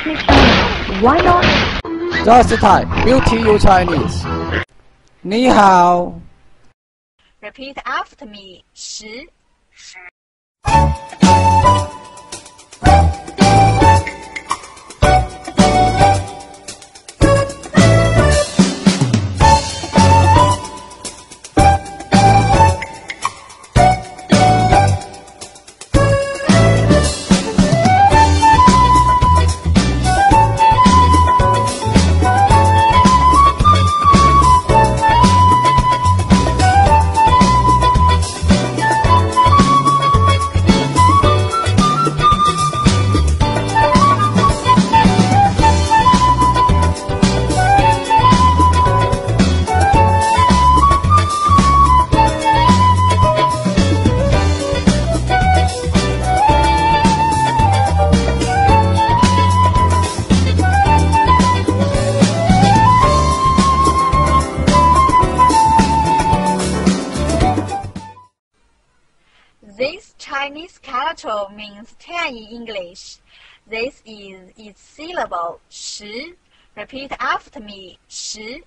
speak Chinese. Why not? Just Thai, beauty you Chinese. 你好， Repeat after me. 十 Chinese character means 10 in English. This is its syllable 十 Repeat after me. 十